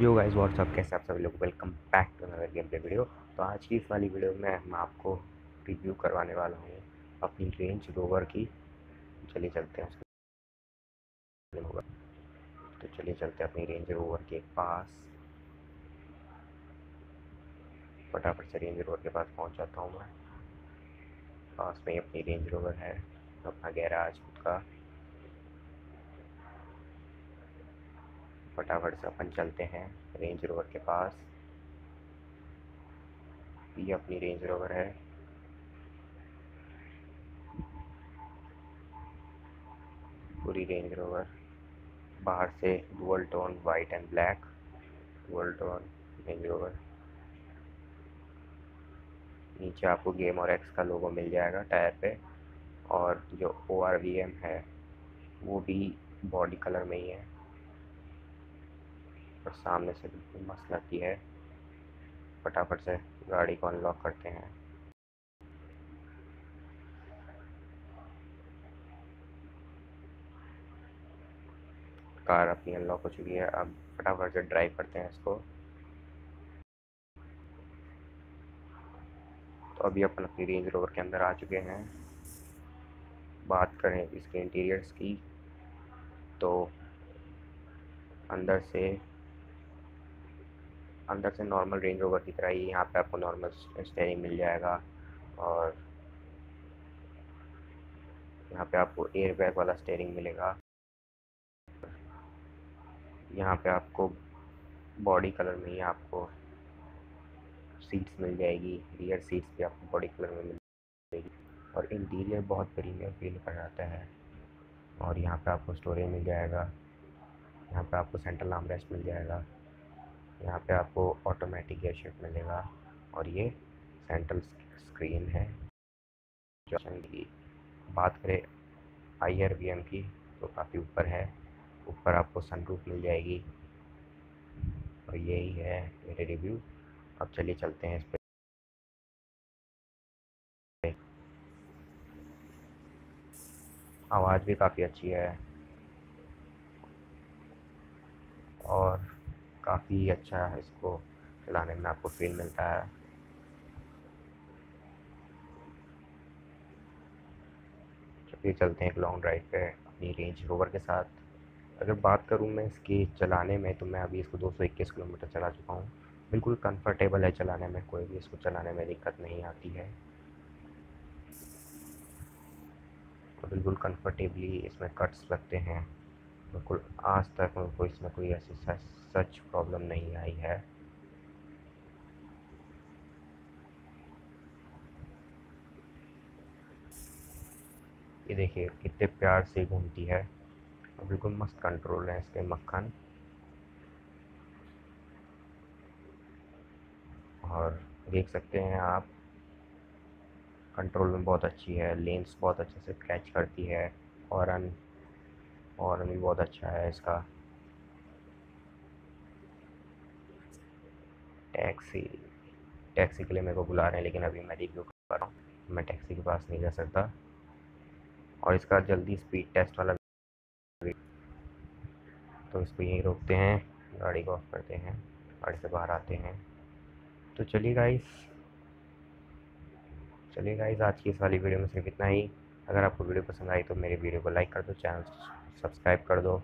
Yo guys what's up कैसे आप सभी लोग? Welcome back to another game play video तो आज की इस वाली वीडियो में मैं आपको रिव्यू करवाने वाला हूँ अपनी रेंज रोवर की। चलिए चलते हैं तो चलिए चलते हैं अपनी रेंज रोवर के पास। फटाफट से रेंज रोवर के पास पहुँच जाता हूँ मैं। पास में अपनी रेंज रोवर है। अपना गैराज खुद का। फटाफट से अपन चलते हैं रेंज रोवर के पास। ये अपनी रेंज रोवर है। पूरी रेंज रोवर बाहर से dual tone white and black dual tone Range Rover नीचे आपको गेम और एक्स का लोगो मिल जाएगा टायर पे। और जो ओ है, वो भी बॉडी कलर में ही है। और सामने से बिल्कुल मस्त लगती है। फटाफट से गाड़ी को अनलॉक करते हैं। कार अपनी अनलॉक हो चुकी है। अब फटाफट से ड्राइव करते हैं इसको। तो अभी अपन अपनी रेंज रोवर के अंदर आ चुके हैं। बात करें इसके इंटीरियर्स की तो अंदर से अंदर से नॉर्मल रेंज रोवर की तरह ही यहाँ पे आपको नॉर्मल स्टेयरिंग मिल जाएगा और यहाँ पे आपको एयर बैग वाला स्टेयरिंग मिलेगा। यहाँ पे आपको बॉडी कलर में ही आपको सीट्स मिल जाएगी रियर सीट्स भी आपको बॉडी कलर में मिल जाएगी और इंटीरियर बहुत प्रीमियम फील कर जाता है और यहाँ पे आपको स्टोरेज मिल जाएगा, यहाँ पे आपको सेंट्रल आर्म रेस्ट मिल जाएगा। यहाँ पे आपको ऑटोमेटिक गेयर शिफ्ट मिलेगा और ये सेंट्रल स्क्रीन है। जो की बात करें आई आर वी एम की तो काफ़ी ऊपर है। ऊपर आपको सनरूफ मिल जाएगी और यही है मेरे रिव्यू अब चलिए चलते हैं इस पर आवाज़ भी काफ़ी अच्छी है। और काफ़ी अच्छा है इसको चलाने में, आपको फील मिलता है। चलिए चलते हैं एक लॉन्ग ड्राइव पे अपनी रेंज रोवर के साथ। अगर बात करूँ मैं इसकी चलाने में तो मैं अभी इसको 221 किलोमीटर चला चुका हूँ। बिल्कुल कंफर्टेबल है चलाने में, कोई भी इसको चलाने में दिक्कत नहीं आती है। तो बिल्कुल कंफर्टेबली इसमें कट्स लगते हैं। बिल्कुल, आज तक कोई इसमें कोई ऐसी सच प्रॉब्लम नहीं आई है। ये देखिए, कितने प्यार से घूमती है। और बिल्कुल मस्त कंट्रोल है इसके मक्खन। और देख सकते हैं आप कंट्रोल में बहुत अच्छी है लेंस बहुत अच्छे से कैच करती है हॉर्न हॉर्न भी बहुत अच्छा है इसका। टैक्सी टैक्सी के लिए मेरे को बुला रहे हैं, लेकिन अभी मैं रिव्यू कर रहा हूँ। मैं टैक्सी के पास नहीं जा सकता। और इसका जल्दी स्पीड टेस्ट वाला तो इसको यहीं रोकते हैं, गाड़ी को ऑफ़ करते हैं गाड़ी से बाहर आते हैं। तो चलिए गाइस चलिए गाइस आज की इस वाली वीडियो में सिर्फ़ इतना ही। अगर आपको वीडियो पसंद आई तो मेरे वीडियो को लाइक कर दो, चैनल सब्सक्राइब कर दो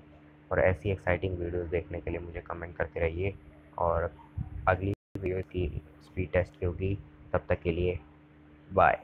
और ऐसी एक्साइटिंग वीडियोस देखने के लिए मुझे कमेंट करते रहिए और अगली वीडियो की स्पीड टेस्ट की होगी। तब तक के लिए बाय